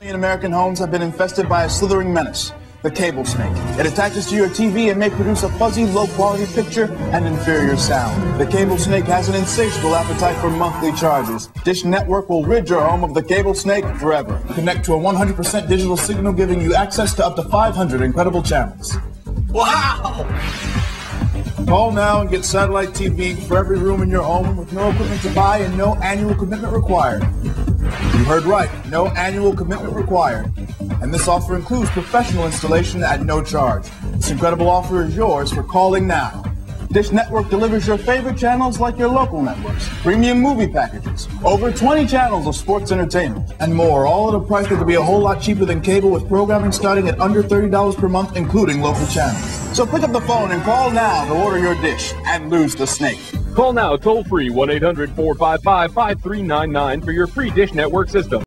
American homes have been infested by a slithering menace, the cable snake. It attaches to your TV and may produce a fuzzy, low-quality picture and inferior sound. The cable snake has an insatiable appetite for monthly charges. Dish Network will rid your home of the cable snake forever. Connect to a 100% digital signal giving you access to up to 500 incredible channels. Wow! Call now and get satellite TV for every room in your home with no equipment to buy and no annual commitment required. You heard right, no annual commitment required. And this offer includes professional installation at no charge. This incredible offer is yours for calling now. Dish Network delivers your favorite channels like your local networks, premium movie packages, over 20 channels of sports entertainment, and more, all at a price that could be a whole lot cheaper than cable with programming starting at under $30 per month, including local channels. So pick up the phone and call now to order your dish and lose the snake. Call now toll free 1 800 455 5399 for your free Dish Network system.